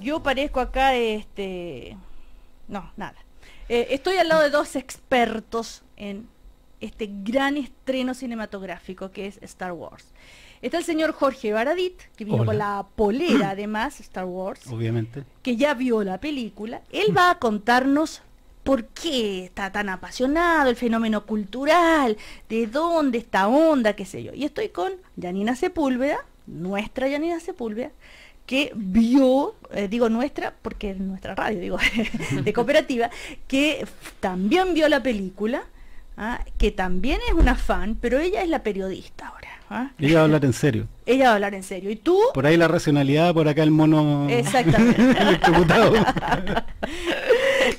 yo parezco acá, este, no, nada. Eh, estoy al lado de dos expertos en este gran estreno cinematográfico que es Star Wars. Está el señor Jorge Baradit, que vino con la polera además, Star Wars. Obviamente. Que ya vio la película. Él va a contarnos por qué está tan apasionado el fenómeno cultural, de dónde está onda, qué sé yo. Y estoy con Janina Sepúlveda, nuestra Janina Sepúlveda, que vio, eh, digo nuestra, porque es nuestra radio, digo, de cooperativa, que también vio la película, ¿ah? que también es una fan, pero ella es la periodista ahora. ¿Ah? Ella va a hablar en serio. Ella va a hablar en serio. ¿Y tú? Por ahí la racionalidad, por acá el mono. Exactamente.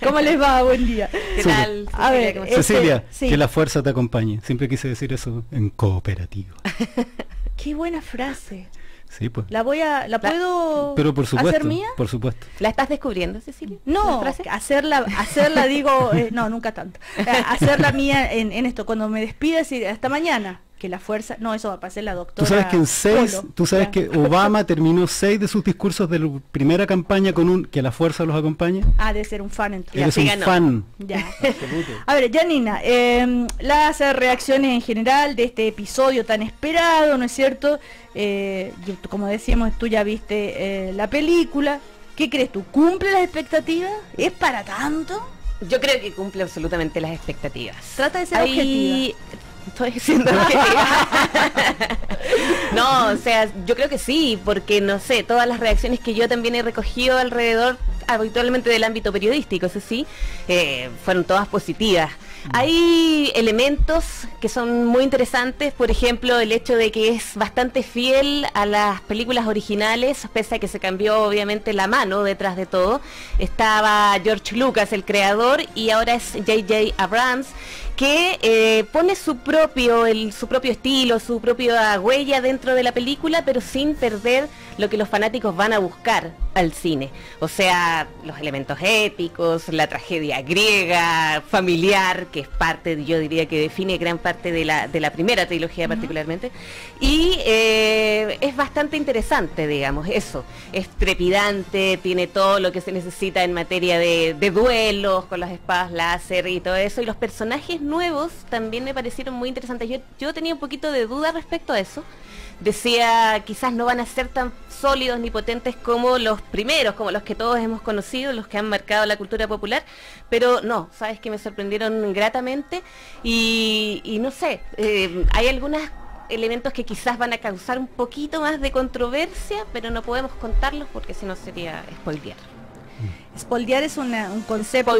¿Cómo les va? Buen día. ¿Qué tal? A ver, este, Cecilia, que la fuerza te acompañe. Siempre quise decir eso en cooperativo. Qué buena frase. Sí, pues. La voy a, la, puedo pero por supuesto, hacer mía. Por supuesto. ¿La estás descubriendo, Cecilia? No, hacerla, hacerla digo, eh, no, nunca tanto. Eh, hacerla mía en, en esto, cuando me despidas y hasta mañana que la fuerza, no, eso va a pasar la doctora. Tú sabes que en seis, tú sabes que Obama terminó seis de sus discursos de la primera campaña con un que la fuerza los acompañe. Ah, de ser un fan entonces. Eres un fan. Ya. a ver, Janina, em, las reacciones en general de este episodio tan esperado, ¿no es cierto? Eh, como decíamos, tú ya viste eh, la película. ¿Qué crees tú? ¿Cumple las expectativas? ¿Es para tanto? Yo creo que cumple absolutamente las expectativas. Trata de ser objetiva estoy diciendo no, o sea, yo creo que sí, porque no sé, todas las reacciones que yo también he recogido alrededor habitualmente del ámbito periodístico, eso sí, eh, fueron todas positivas. Hay elementos que son muy interesantes, por ejemplo, el hecho de que es bastante fiel a las películas originales, pese a que se cambió obviamente la mano detrás de todo. Estaba George Lucas, el creador, y ahora es J.J. Abrams, que eh, pone su propio, el, su propio estilo, su propia huella dentro de la película, pero sin perder lo que los fanáticos van a buscar al cine. O sea, los elementos épicos, la tragedia griega, familiar, que es parte, yo diría que define gran parte de la, de la primera trilogía particularmente. Y eh, es bastante interesante, digamos, eso. Es trepidante, tiene todo lo que se necesita en materia de, de duelos con las espadas láser y todo eso. Y los personajes nuevos también me parecieron muy interesantes. Yo, yo tenía un poquito de duda respecto a eso. Decía, quizás no van a ser tan sólidos ni potentes como los primeros, como los que todos hemos conocido, los que han marcado la cultura popular, pero no, sabes que me sorprendieron gratamente y, no sé, eh, hay algunos elementos que quizás van a causar un poquito más de controversia, pero no podemos contarlos porque si no sería spoilear. Spoilear es un concepto...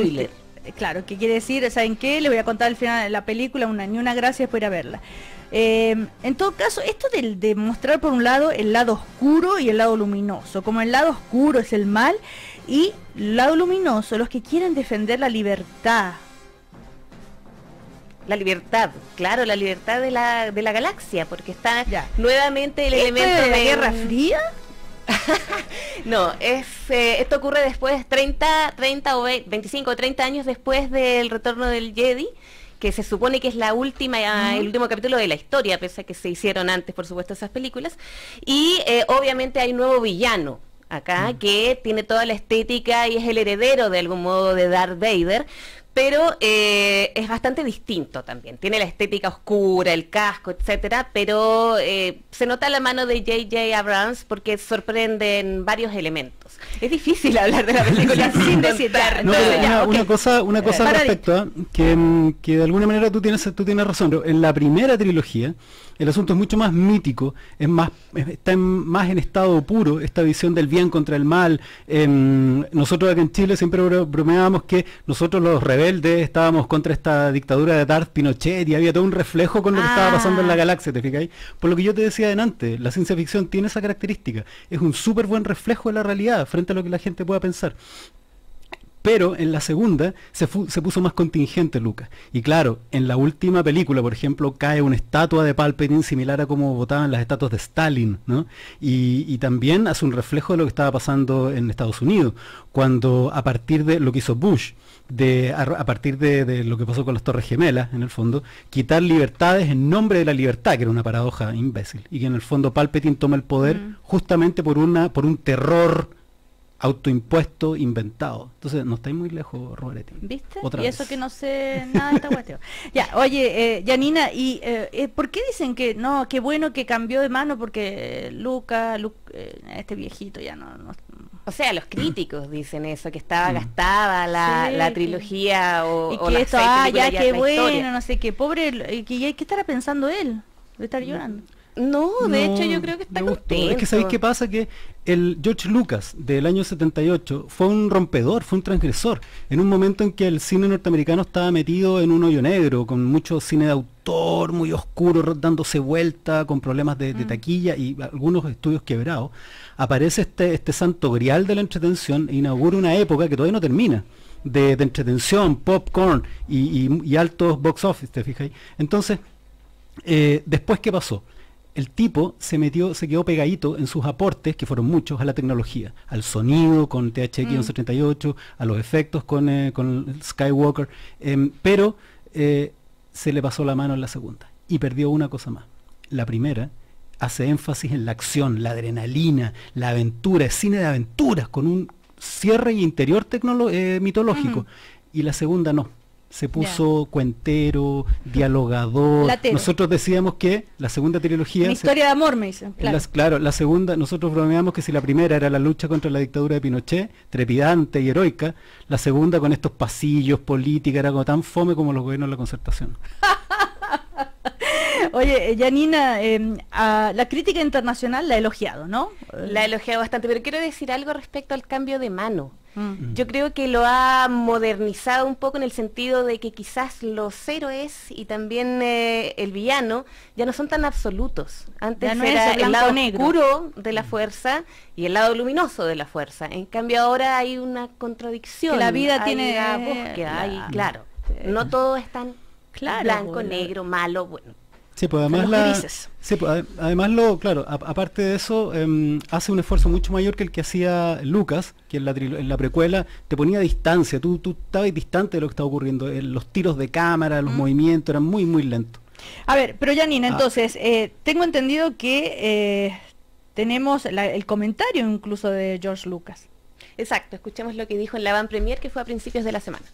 claro, ¿qué quiere decir? ¿Saben qué? Le voy a contar al final de la película, una ni una gracia después ir a verla. Eh, en todo caso, esto de, mostrar por un lado el lado oscuro y el lado luminoso, como el lado oscuro es el mal y el lado luminoso, los que quieren defender la libertad. La libertad, claro, la libertad de la, de la galaxia, porque está nuevamente el elemento de la Guerra Fría. no, es, eh, esto ocurre después, 30, 30 o 25 o 30 años después del retorno del Jedi, que se supone que es la última, el último capítulo de la historia, pese a que se hicieron antes, por supuesto, esas películas. Y eh, obviamente hay nuevo villano acá, que tiene toda la estética y es el heredero de algún modo de Darth Vader, pero eh, es bastante distinto también. Tiene la estética oscura, el casco, etcétera, pero eh, se nota la mano de J.J. Abrams porque sorprenden varios elementos. Es difícil hablar de la película sin decir no, una, cosa, una cosa respecto a que, que, de alguna manera tú tienes, tú tienes razón. En la primera trilogía el asunto es mucho más mítico, es más, está más en estado puro, esta visión del bien contra el mal. nosotros aquí en Chile siempre bromeábamos que nosotros los rebeldes estábamos contra esta dictadura de Darth Pinochet y había todo un reflejo con lo que estaba pasando en la ah. galaxia, ¿te fijáis? Por lo que yo te decía adelante, la ciencia ficción tiene esa característica, es un súper buen reflejo de la realidad frente a lo que la gente pueda pensar. Pero en la segunda se, puso más contingente Lucas. Y claro, en la última película, por ejemplo, cae una estatua de Palpatine similar a como votaban las estatuas de Stalin, ¿no? Y, también hace un reflejo de lo que estaba pasando en Estados Unidos, cuando a partir de lo que hizo Bush, de, a, partir de, lo que pasó con las Torres Gemelas, en el fondo, quitar libertades en nombre de la libertad, que era una paradoja imbécil, y que en el fondo Palpatine toma el poder justamente por, una, por un terror autoimpuesto, inventado. Entonces, no estáis muy lejos, Roberetti. ¿Viste? y eso que no sé nada de esta cuestión. ya, oye, eh, Janina, ¿y eh, eh, por qué dicen que no, qué bueno que cambió de mano? Porque Luca, eh, este viejito ya no, O sea, los críticos dicen eso, que estaba mm. gastada la, trilogía o, y que esto, ah, ya, qué bueno, no sé qué, pobre, ¿qué, qué estará pensando él? De estar llorando. No, de hecho yo creo que está contento. Es que ¿sabéis qué pasa? Que el George Lucas del año 78 fue un rompedor, fue un transgresor. En un momento en que el cine norteamericano estaba metido en un hoyo negro, con mucho cine de autor, muy oscuro, dándose vuelta, con problemas de, mm. taquilla y algunos estudios quebrados, aparece este, este santo grial de la entretención e inaugura una época que todavía no termina. De, entretención, popcorn y, altos box office, ¿te fijas? Entonces, eh, después, ¿qué pasó? El tipo se metió, se quedó pegadito en sus aportes, que fueron muchos, a la tecnología, al sonido con THX 1138, a los efectos con, eh, Skywalker, em, pero eh, se le pasó la mano en la segunda y perdió una cosa más. La primera hace énfasis en la acción, la adrenalina, la aventura, es cine de aventuras con un cierre y interior eh, mitológico. Y la segunda no se puso cuentero, dialogador. Nosotros decíamos que la segunda trilogía... Una historia de amor, me dicen. Claro. la segunda, nosotros bromeamos que si la primera era la lucha contra la dictadura de Pinochet, trepidante y heroica, la segunda con estos pasillos, política, era como tan fome como los gobiernos de la concertación. Oye, Janina, em, la crítica internacional la ha elogiado, ¿no? La ha elogiado bastante, pero quiero decir algo respecto al cambio de mano. Mm. Yo creo que lo ha modernizado un poco en el sentido de que quizás los héroes y también eh, el villano ya no son tan absolutos. Antes era el lado oscuro de la fuerza y el lado luminoso de la fuerza. En cambio ahora hay una contradicción. la vida tiene búsqueda, claro. No todo es tan blanco, negro, malo, bueno. Sí, pues además, pues, además lo, claro, aparte de eso, em, hace un esfuerzo mucho mayor que el que hacía Lucas, que en la, en la precuela te ponía a distancia, tú, tú estabas distante de lo que estaba ocurriendo, los tiros de cámara, los movimientos eran muy, muy lentos. A ver, pero Janina, ah. entonces, eh, tengo entendido que eh, tenemos el comentario incluso de George Lucas. Exacto, escuchemos lo que dijo en la Van Premier, que fue a principios de la semana.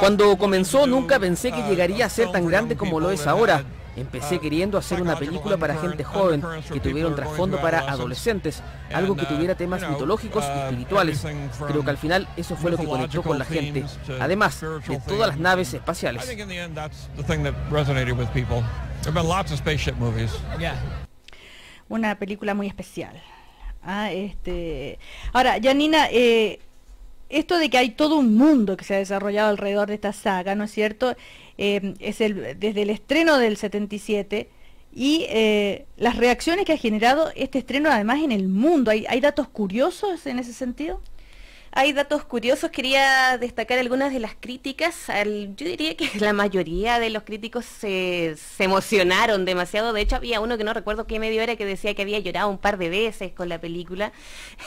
Cuando comenzó nunca pensé que llegaría a ser tan grande como lo es ahora. Empecé queriendo hacer una película para gente joven, que tuviera un trasfondo para adolescentes, algo que tuviera temas mitológicos y espirituales. Creo que al final eso fue lo que conectó con la gente, además de todas las naves espaciales. Una película muy especial. Ah, este... Ahora, Janina, eh, esto de que hay todo un mundo que se ha desarrollado alrededor de esta saga, ¿no es cierto? Eh, es el, desde el estreno del 77 y eh, las reacciones que ha generado este estreno además en el mundo. ¿Hay, ¿Hay datos curiosos en ese sentido? Hay datos curiosos, quería destacar algunas de las críticas. yo diría que la mayoría de los críticos se, emocionaron demasiado. De hecho, había uno que no recuerdo qué medio era que decía que había llorado un par de veces con la película.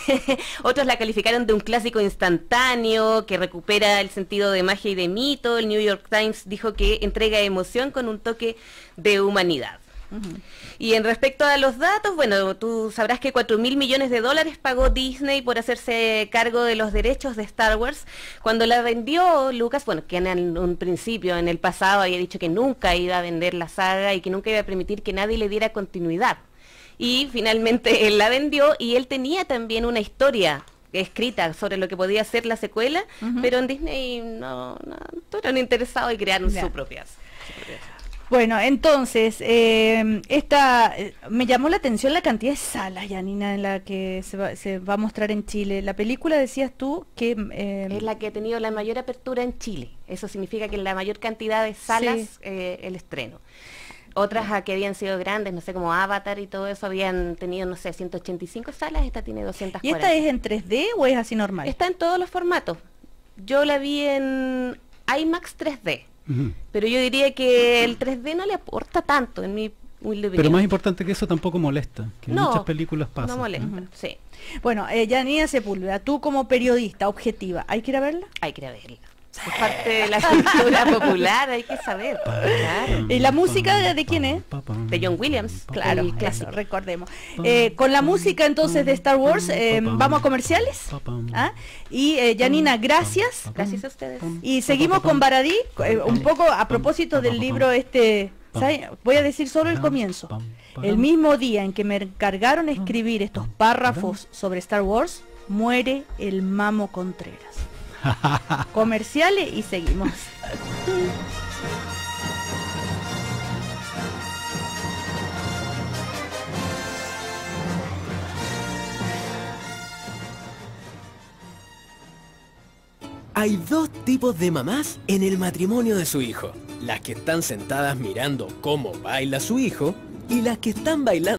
Otros la calificaron de un clásico instantáneo que recupera el sentido de magia y de mito. El New York Times dijo que entrega emoción con un toque de humanidad. Y en respecto a los datos, bueno, tú sabrás que 4 mil millones de dólares pagó Disney por hacerse cargo de los derechos de Star Wars. Cuando la vendió Lucas, bueno, que en un principio, en el pasado, había dicho que nunca iba a vender la saga y que nunca iba a permitir que nadie le diera continuidad. Y finalmente él la vendió y él tenía también una historia escrita sobre lo que podía ser la secuela, pero en Disney no, no, no interesados y crearon sus propias. Bueno, entonces, eh, esta, me llamó la atención la cantidad de salas, Janina, en la que se va, a mostrar en Chile. La película, decías tú, que... Eh, es la que ha tenido la mayor apertura en Chile. Eso significa que en la mayor cantidad de salas eh, el estreno. Otras que habían sido grandes, no sé, como Avatar y todo eso, habían tenido, no sé, 185 salas, esta tiene 240. ¿Y esta es en 3D o es así normal? Está en todos los formatos. Yo la vi en IMAX 3D. Pero yo diría que el 3D no le aporta tanto en mi Pero más importante que eso tampoco molesta, que muchas películas pasan. No molesta, sí. Bueno, eh, Janina Sepúlveda, tú como periodista objetiva, ¿hay que ir a verla? Hay que ir a verla. Es parte de la cultura popular, hay que saber. ¿Y la música de, quién es? De John Williams, claro, claro recordemos. Eh, con la música entonces de Star Wars, eh, vamos a comerciales. ¿Ah? Y eh, Janina, gracias. Gracias a ustedes. Y seguimos con Baradí, un poco a propósito del libro este, voy a decir solo el comienzo. El mismo día en que me encargaron escribir estos párrafos sobre Star Wars, muere el Mamo Contreras. Comerciales y seguimos. Hay dos tipos de mamás en el matrimonio de su hijo. Las que están sentadas mirando cómo baila su hijo y las que están bailando